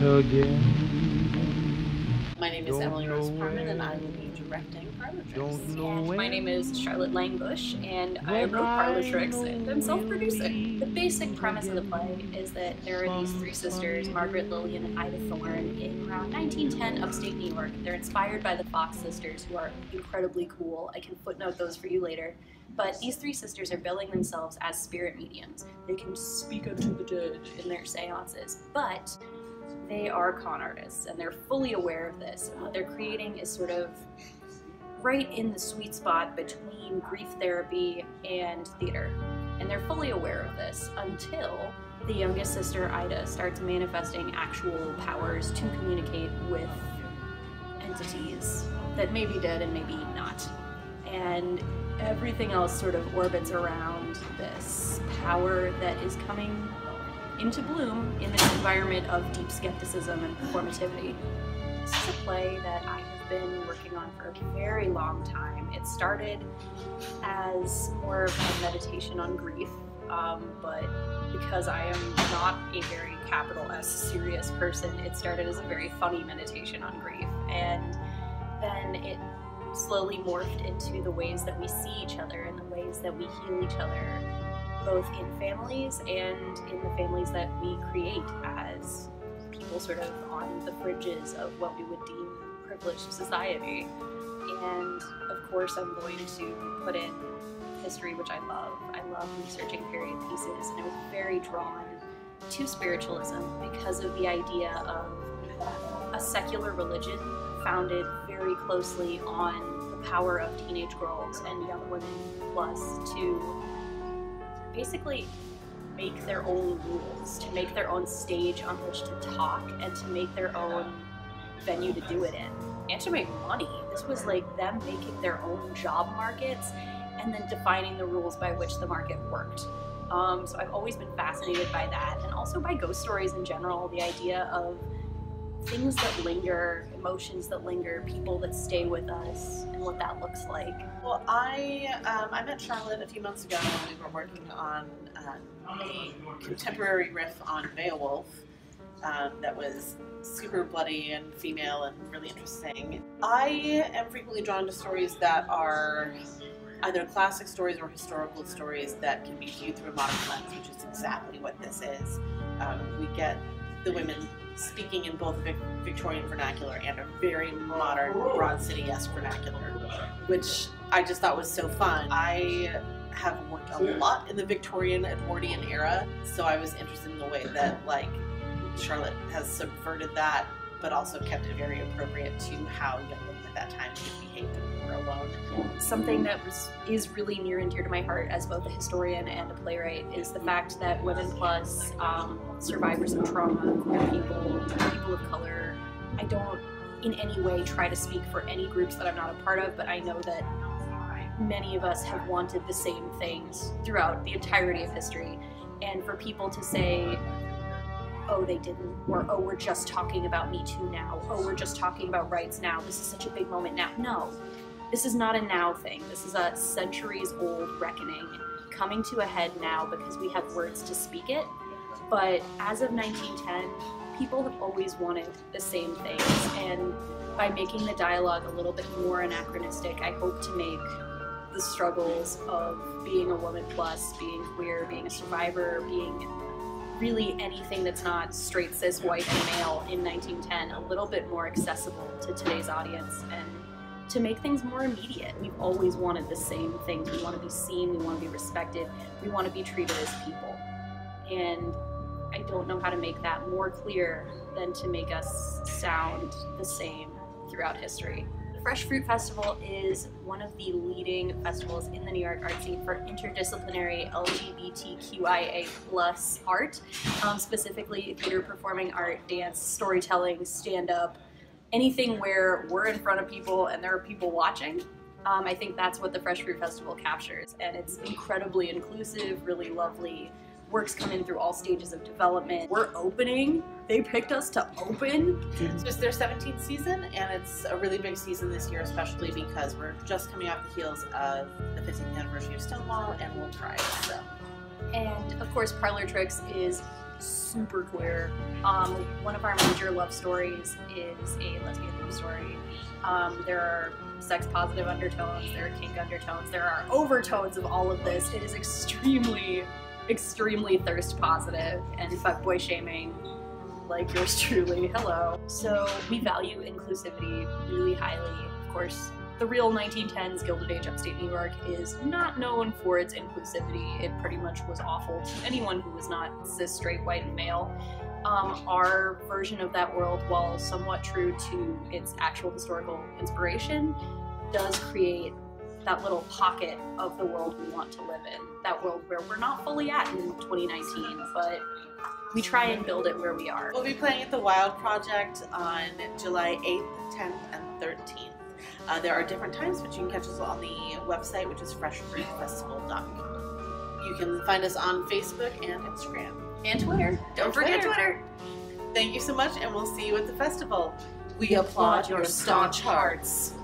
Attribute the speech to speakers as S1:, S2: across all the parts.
S1: again.
S2: My name is
S1: Don't
S2: Emily Rose Parman, and I will be directing Parlor Tricks. And my name is Charlotte Lang-Bush, and I wrote Parlor Tricks, and I'm self-producing. The basic premise of the play is that there are these three sisters, Margaret, Lillian, and Ida Thorne, in around 1910 upstate New York. They're inspired by the Fox sisters, who are incredibly cool. I can footnote those for you later. But these three sisters are billing themselves as spirit mediums. They can speak unto the dead in their seances, but they are con artists and they're fully aware of this. And what they're creating is sort of right in the sweet spot between grief therapy and theater. And they're fully aware of this until the youngest sister, Ida, starts manifesting actual powers to communicate with entities that may be dead and maybe not. And everything else sort of orbits around this power that is coming into bloom in this environment of deep skepticism and performativity. This is a play that I have been working on for a very long time. It started as more of a meditation on grief, um, but because I am not a very capital S serious person, it started as a very funny meditation on grief. And then it slowly morphed into the ways that we see each other and the ways that we heal each other both in families and in the families that we create as people sort of on the fringes of what we would deem privileged society. And of course, I'm going to put in history, which I love. I love researching period pieces, and I was very drawn to spiritualism because of the idea of a secular religion founded very closely on the power of teenage girls and young women plus to basically make their own rules, to make their own stage on which to talk, and to make their own venue to do it in, and to make money. This was like them making their own job markets and then defining the rules by which the market worked. Um, so I've always been fascinated by that, and also by ghost stories in general. The idea of things that linger, emotions that linger, people that stay with us, and what that looks like.
S3: Well, I um, I met Charlotte a few months ago when we were working on um, a contemporary riff on Beowulf um, that was super bloody and female and really interesting. I am frequently drawn to stories that are either classic stories or historical stories that can be viewed through a modern lens, which is exactly what this is. Um, we get the women speaking in both Victorian vernacular and a very modern Broad City-esque vernacular, which I just thought was so fun. I have worked a lot in the Victorian Edwardian era, so I was interested in the way that like Charlotte has subverted that, but also kept it very appropriate to how young at that time were alone.
S2: Something that was is really near and dear to my heart as both a historian and a playwright is the fact that women plus um, survivors of trauma, queer people, people of color. I don't in any way try to speak for any groups that I'm not a part of, but I know that many of us have wanted the same things throughout the entirety of history. And for people to say, oh, they didn't, or oh, we're just talking about Me Too now, oh, we're just talking about rights now, this is such a big moment now. No, this is not a now thing. This is a centuries old reckoning coming to a head now because we have words to speak it. But as of 1910, people have always wanted the same things. And by making the dialogue a little bit more anachronistic, I hope to make the struggles of being a woman plus, being queer, being a survivor, being really anything that's not straight cis white and male in 1910 a little bit more accessible to today's audience and to make things more immediate. We've always wanted the same things. We want to be seen, we want to be respected, we want to be treated as people. And I don't know how to make that more clear than to make us sound the same throughout history. Fresh Fruit Festival is one of the leading festivals in the New York art scene for interdisciplinary LGBTQIA plus art, um, specifically theater, performing art, dance, storytelling, stand-up, anything where we're in front of people and there are people watching. Um, I think that's what the Fresh Fruit Festival captures, and it's incredibly inclusive, really lovely. Works come in through all stages of development. We're opening. They picked us to open.
S3: So it's their 17th season, and it's a really big season this year, especially because we're just coming off the heels of the 15th anniversary of Stonewall and World Pride. So
S2: And of course, Parlor Tricks is super queer. Um, one of our major love stories is a lesbian love story. Um, there are sex positive undertones, there are kink undertones, there are overtones of all of this. It is extremely, extremely thirst positive and fuckboy shaming like yours truly. Hello. So we value inclusivity really highly. Of course, the real 1910s Gilded Age upstate New York is not known for its inclusivity. It pretty much was awful to anyone who was not cis, straight, white, and male. Um, our version of that world, while somewhat true to its actual historical inspiration, does create that little pocket of the world we want to live in. That world where we're not fully at in 2019, but we try and build it where we are.
S3: We'll be playing at the Wild Project on July 8th, 10th, and 13th. Uh, there are different times, but you can catch us on the website, which is freshfruitfestival.com. You can find us on Facebook and Instagram.
S2: And Twitter. Don't forget
S3: Twitter.
S2: Twitter.
S3: Thank you so much, and we'll see you at the festival. We applaud your staunch hearts.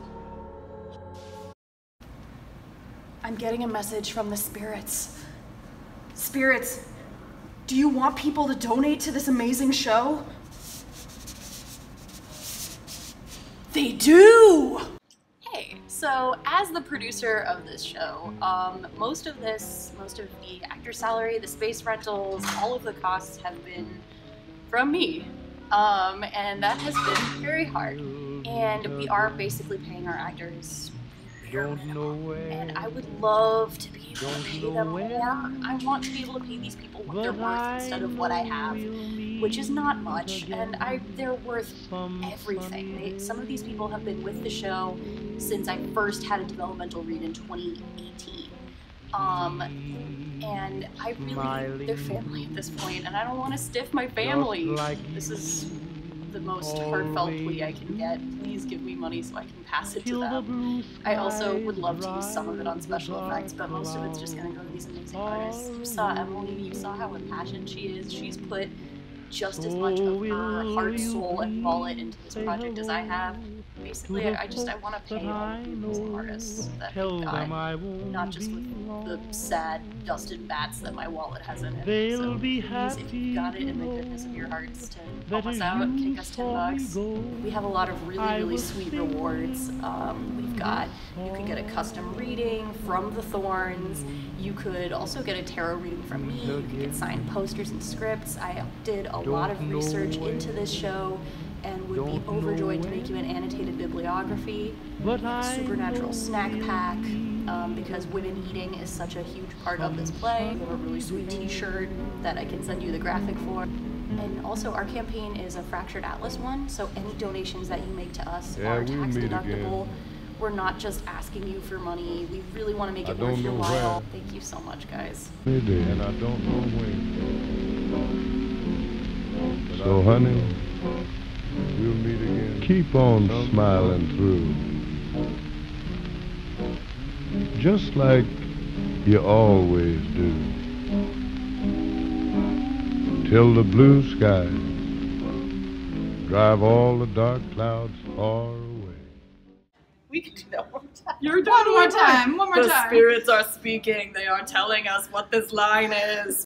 S1: I'm getting a message from the spirits. Spirits, do you want people to donate to this amazing show? They do!
S2: Hey, so as the producer of this show, um, most of this, most of the actor salary, the space rentals, all of the costs have been from me. Um, and that has been very hard. And we are basically paying our actors bare minimum. And I would love to be able to pay them more. I want to be able to pay these people what they're worth instead of what I have, which is not much. And I they're worth everything. They, some of these people have been with the show since I first had a developmental read in 2018. Um, and I really, they're family at this point, and I don't want to stiff my family. This is the most heartfelt plea I can get. Please give me money so I can pass it to them. I also would love to use some of it on special effects, but most of it's just gonna go to these amazing artists. You saw Emily, you saw how impassioned she is. She's put just as much of her heart, soul, and wallet into this project as I have. Basically, I I just I want to pay all of the amazing artists that we've got, not just with the sad dusted bats that my wallet has in it. They'll So please, if you've got it in the goodness of your hearts to help us out, kick us ten bucks. We have a lot of really, really sweet rewards. Um, we've got you could get a custom reading from the Thornes. You could also get a tarot reading from me. You could get signed posters and scripts. I did a lot of research into this show would be overjoyed to make you an annotated bibliography. We a supernatural snack pack um, because women eating is such a huge part of this play. We have a really sweet T-shirt that I can send you the graphic for. And also, our campaign is a Fractured Atlas one, so any donations that you make to us
S4: Yeah,
S2: are tax deductible.
S4: again.
S2: We're not just asking you for money. We really want to make it worth your while.
S4: where.
S2: Thank you so much, guys.
S4: and I don't know when. So, honey, we'll meet again. Keep on smiling through. Just like you always do. Till the blue skies drive all the dark clouds far away.
S3: We can do that one time.
S2: You're
S1: One more time, one more
S2: the
S1: time.
S2: spirits are speaking. They are telling us what this line is.